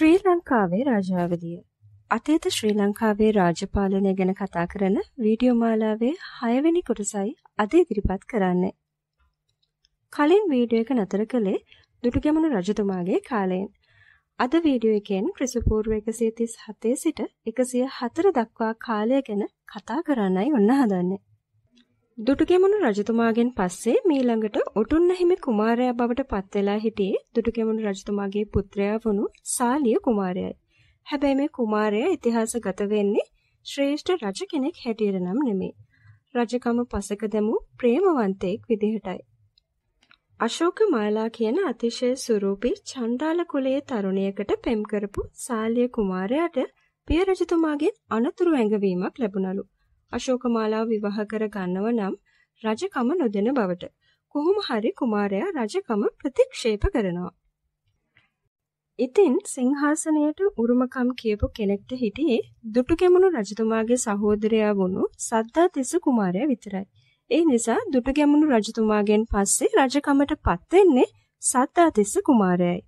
ශ්‍රී ලංකාවේ රාජාවලිය අතීත ශ්‍රී ලංකාවේ රාජපාලනය ගැන කතා කරන වීඩියෝ මාලාවේ හයවෙනි කොටසයි අද ඉදිරිපත් කරන්නේ. කලින් වීඩියෝ එක නතර කළේ දුටුගැමුණු රජතුමාගේ කාලයෙන්. අද වීඩියෝ එකෙන් ක්‍රිසපූර්ව එකසිය තිස් හතේ සිට එකසිය හතර දක්වා කාලය ගැන කතා කරන්නයි ඔන්න හදන්නේ. දුටුගැමුණු රජතුමාගෙන් පස්සේ මීළඟට ඔටුන්න හිමි කුමාරයා බවට පත්වෙලා හිටියේ දුටුගැමුණු රජතුමාගේ පුත්‍රයා වුණු සාලිය කුමාරයයි. හැබැයි මේ කුමාරයා ඉතිහාසගත වෙන්නේ ශ්‍රේෂ්ඨ රජ කෙනෙක් හැටියට නම් නෙමේ. රජකම පසක දැමූ ප්‍රේමවන්තයෙක් විදිහටයි. අශෝක මාලා කියන අතිශය සුරූපී චණ්ඩාල කුලයේ තරුණියකට පෙම් කරපු සාලිය කුමාරයාට පිය රජතුමාගෙන් අනතුරු ඇඟවීමක් ලැබුණලු. අශෝකමාලාව විවාහ කර ගන්නව නම් රජකම නොදෙන බවට කොහොම හරි කුමාරයා රජකම ප්‍රතික්ෂේප කරනවා. ඉතින් සිංහාසනයට උරුමකම් කියපු කෙනෙක්ට හිටියේ දුටුගැමුණු රජතුමාගේ සහෝදරයා වුණු සද්දාතිස්ස කුමාරයා විතරයි. ඒ නිසා දුටුගැමුණු රජතුමාගෙන් පස්සේ රජකමට පත්වෙන්නේ සද්දාතිස්ස කුමාරයයි.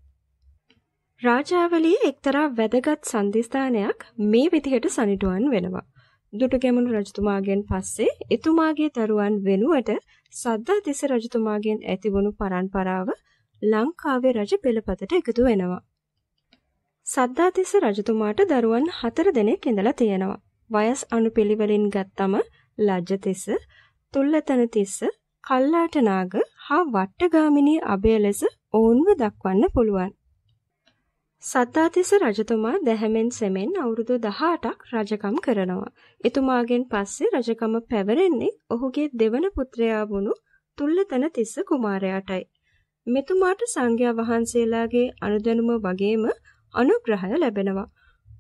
රාජාවලියේ එක්තරා වැදගත් සන්ධිස්ථානයක් මේ විදිහට සනිටුවන් වෙනවා. දුටුගැමුණු රජතුමාගෙන් පස්සේ එතුමාගේ දරුවන් වෙනුවට සද්ධාතිස්ස රජතුමාගෙන් ඇතිවුණු පරම්පරාව ලංකාවේ රජ පෙළපතට එකතු වෙනවා. සද්ධාතිස්ස රජතුමාට දරුවන් හතර දෙනෙක් ඉඳලා තියෙනවා. වයස් අනුපිළිවෙලින් ගත්තම ලජ්ජතිස්ස, තුල්ලතන තිස්ස, කල්ලාට නාග හා වට්ටගාමිනී අබය ලෙස ඔවුන්ව දක්වන්න පුළුවන්. සද්ධාතිස්ස රජතුමා දැහැමෙන් සෙමෙන් අවුරුදු 18ක් රජකම් කරනවා. එතුමාගෙන් පස්සේ රජකම පැවරෙන්නේ ඔහුගේ දෙවන පුත්‍රයා වුණු තුල්ලතන තිස්ස කුමාරයාටයි. මෙතුමාට සංඝයා වහන්සේලාගේ අනුදැනුම වගේම අනුග්‍රහය ලැබෙනවා.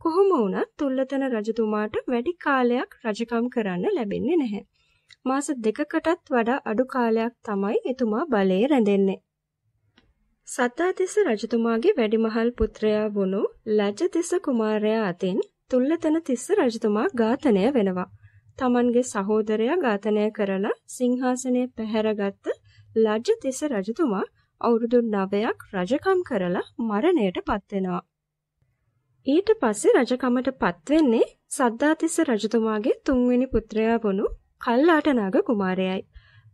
කොහොම වුණත් තුල්ලතන රජතුමාට වැඩි කාලයක් රජකම් කරන්න ලැබෙන්නේ නැහැ. මාස දෙකකටත් වඩා අඩු කාලයක් තමයි එතුමා බලයේ රැඳෙන්නේ. සත්තාතිස්ස රජතුමාගේ වැඩිමහල් පුත්‍රයා වුණු ලජ්ජතිස්ස කුමාරයා අතින් තුල්ලතන තිස්ස රජතුමා ඝාතනය වෙනවා. තමන්ගේ සහෝදරයා ඝාතනය කරලා සිංහාසනය පැහැරගත්ත ලජ්ජතිස්ස රජතුමා අවුරුදු 9ක් රජකම් කරලා මරණයට පත්වෙනවා. ඊට පස්සේ රජකමට පත්වෙන්නේ සද්දාතිස්ස රජතුමාගේ තුන්වෙනි පුත්‍රයා වුණු කල්ලාටනාග කුමාරයයි.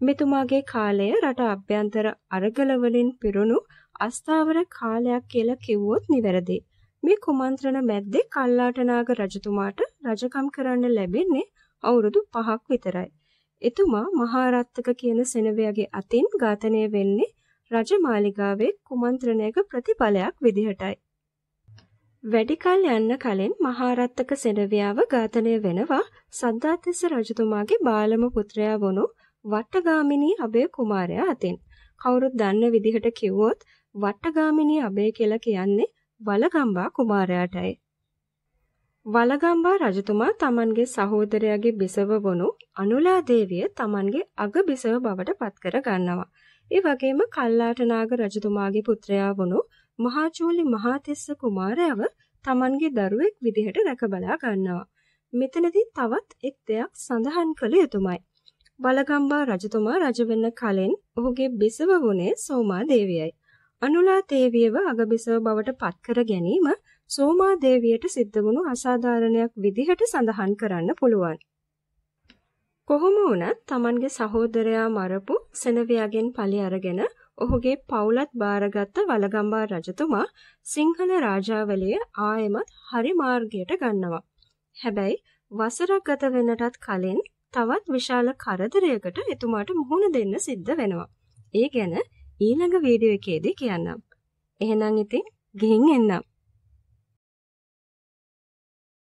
මෙතුමාගේ කාලය රට අභ්‍යන්තර අරගල වලින් පිරුණු අස්ථාවර කාලයක් කියලා කිව්වොත් නිවැරදි. මේ කුමන්ත්‍රණ මැද්දේ කල්ලාටනාග රජතුමාට රජකම් කරන්න ලැබෙන්නේ අවුරුදු 5ක් විතරයි. එතුමා මහාරත්තක කියන සෙනවියගේ අතින් ඝාතනය වෙන්නේ රජමාලිගාවේ කුමන්ත්‍රණයක ප්‍රතිඵලයක් විදිහටයි. වැඩි කල යන්න කලින් මහාරත්තක සෙනවියාව ඝාතනය වෙනවා සද්දාතිස්ස රජතුමාගේ බාලම පුත්‍රයා වුණු වට්ටගාමිනී අබේ කුමාරයා අතින්. කවුරුත් දන්න විදිහට කිව්වොත් වට්ටගාමිනී අබේ කියලා කියන්නේ වලගම්බා කුමාරයාටයි. වලගම්බා රජතුමා තමන්ගේ සහෝදරයාගේ බිසව වුණු අනුලා දේවිය තමන්ගේ අග බිසව බවට පත් කර ගන්නවා. ඒ වගේම කල්ලාටනාග රජතුමාගේ පුත්‍රයා වුණු මහාචූලි මහාතිස්ස කුමාරයව තමන්ගේ දරුවෙක් විදිහට රැකබලා ගන්නවා. මෙතනදී තවත් එක් දෙයක් සඳහන් කළ යුතුමයි. බලගම්බා රජතුමා රජ වෙන්න කලින් ඔහුගේ බිසව වුණේ සෝමා දේවියයි. අනුලා දේවියව අගබිසව බවට පත්කර ගැනීම සෝමා දේවියට සිද්ධ වුණු අසාධාරණයක් විදිහට සඳහන් කරන්න පුළුවන්. කොහොම වුණත් Tamanගේ සහෝදරයා මරපු සෙනවියාගෙන් පලි අරගෙන ඔහුගේ පවුලත් බාරගත්ත වලගම්බා රජතුමා සිංහල රාජාවලිය ආයෙමත් හරි මාර්ගයට ගන්නවා. හැබැයි වසරක් ගත වෙන්නටත් කලින් තවත් විශාල කරදරයකට එතුමාට මුහුණ දෙන්න සිද්ධ වෙනවා. ඒ ගැන ඊළඟ වීඩියෝ එකේදී කියන්නම්. එහෙනම් ඉතින් ගිහින් එන්නම්.